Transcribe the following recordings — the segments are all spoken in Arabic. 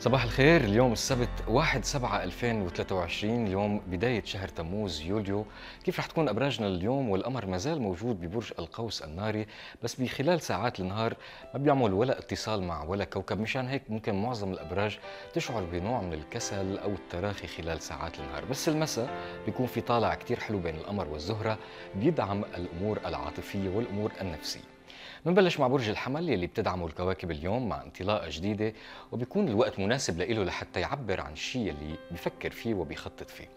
صباح الخير اليوم السبت 1 7 2023 اليوم بداية شهر تموز يوليو. كيف رح تكون أبراجنا اليوم؟ والقمر ما زال موجود ببرج القوس الناري بس بخلال ساعات النهار ما بيعمل ولا اتصال مع ولا كوكب. مشان هيك ممكن معظم الأبراج تشعر بنوع من الكسل أو التراخي خلال ساعات النهار. بس المساء بيكون في طالع كتير حلو بين القمر والزهرة بيدعم الأمور العاطفية والأمور النفسية. بنبلش مع برج الحمل يلي بتدعمه الكواكب اليوم مع انطلاقة جديدة وبيكون الوقت مناسب له لحتى يعبر عن الشيء اللي بفكر فيه وبيخطط فيه.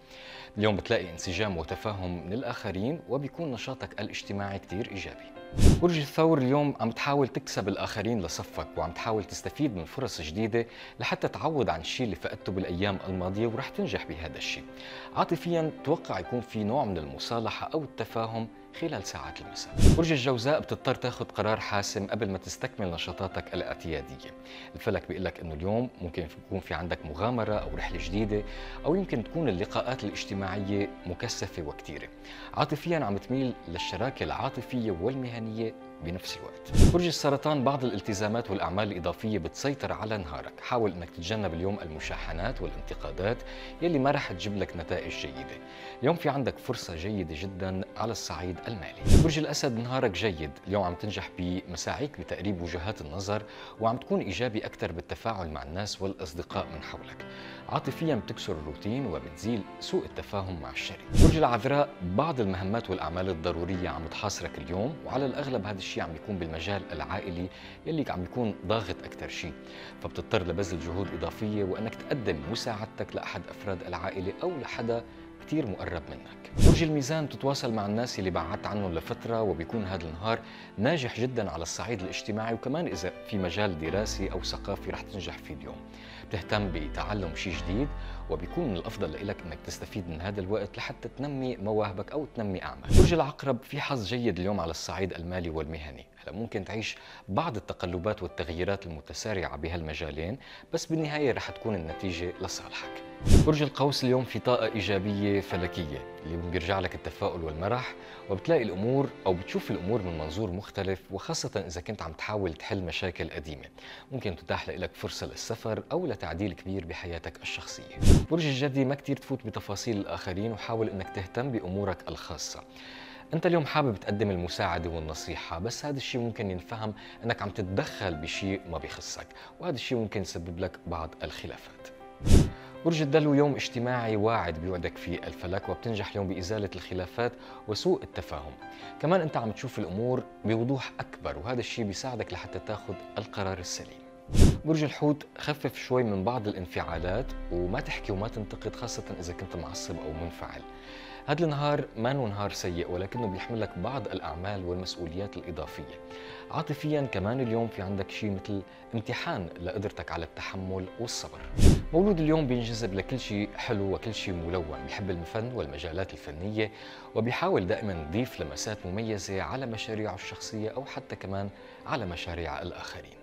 اليوم بتلاقي انسجام وتفاهم من الآخرين وبيكون نشاطك الاجتماعي كتير إيجابي. برج الثور اليوم عم تحاول تكسب الآخرين لصفك وعم تحاول تستفيد من فرص جديدة لحتى تعوض عن الشيء اللي فقدته بالأيام الماضية ورح تنجح بهذا الشيء عاطفيا توقع يكون في نوع من المصالحة أو التفاهم خلال ساعات المساء. برج الجوزاء بتضطر تاخذ قرار حاسم قبل ما تستكمل نشاطاتك الاعتيادية. الفلك بيقول لك إنه اليوم ممكن يكون في عندك مغامرة أو رحلة جديدة أو يمكن تكون اللقاءات الاجتماعية مكثفة وكثيرة. عاطفيا عم تميل للشراكة العاطفية والمهنية بنفس الوقت. برج السرطان بعض الالتزامات والأعمال الإضافية بتسيطر على نهارك حاول أنك تتجنب اليوم المشاحنات والانتقادات يلي ما رح تجيب لك نتائج جيدة. اليوم في عندك فرصة جيدة جدا على الصعيد المالي. برج الأسد نهارك جيد. اليوم عم تنجح بمساعيك بتقريب وجهات النظر وعم تكون إيجابي أكثر بالتفاعل مع الناس والأصدقاء من حولك. عاطفيا بتكسر الروتين وبتزيل سوء التفاهم مع الشريك. برج العذراء بعض المهمات والأعمال الضرورية عم تحاصرك اليوم وعلى الأغلب هذا الشيء عم يكون بالمجال العائلي يلي عم يكون ضاغط أكثر شيء. فبتضطر لبذل جهود إضافية وأنك تقدم مساعدتك لأحد أفراد العائلة أو لحدا كثير مقرب منك برج الميزان تتواصل مع الناس اللي بعدت عنهم لفترة وبيكون هذا النهار ناجح جدا على الصعيد الاجتماعي وكمان إذا في مجال دراسي أو ثقافي رح تنجح فيه اليوم بتهتم بتعلم شيء جديد وبيكون من الأفضل لك إنك تستفيد من هذا الوقت لحتى تنمي مواهبك أو تنمي أعمالك. برج العقرب في حظ جيد اليوم على الصعيد المالي والمهني، هلا ممكن تعيش بعض التقلبات والتغييرات المتسارعة بهالمجالين، بس بالنهاية رح تكون النتيجة لصالحك. برج القوس اليوم في طاقة إيجابية فلكية. اللي بيرجع لك التفاؤل والمرح وبتلاقي الأمور أو بتشوف الأمور من منظور مختلف وخاصة إذا كنت عم تحاول تحل مشاكل قديمة. ممكن تتاح لك فرصة للسفر أو لتعديل كبير بحياتك الشخصية. برج الجدي ما كتير تفوت بتفاصيل الآخرين وحاول إنك تهتم بأمورك الخاصة. أنت اليوم حابب تقدم المساعدة والنصيحة بس هذا الشيء ممكن ينفهم إنك عم تتدخل بشيء ما بيخصك وهذا الشيء ممكن يسبب لك بعض الخلافات. برج الدلو يوم اجتماعي واعد بيوعدك فيه الفلك وبتنجح اليوم بإزالة الخلافات وسوء التفاهم. كمان أنت عم تشوف الأمور بوضوح أكبر وهذا الشيء بيساعدك لحتى تاخذ القرار السليم. برج الحوت خفف شوي من بعض الانفعالات وما تحكي وما تنتقد خاصة إذا كنت معصب أو منفعل. هذا النهار ما نهار سيء ولكنه بيحمل لك بعض الأعمال والمسؤوليات الإضافية. عاطفيا كمان اليوم في عندك شيء مثل امتحان لقدرتك على التحمل والصبر. مولود اليوم بينجذب لكل شيء حلو وكل شيء ملون. بيحب الفن والمجالات الفنية وبيحاول دائما يضيف لمسات مميزة على مشاريعه الشخصية أو حتى كمان على مشاريع الآخرين.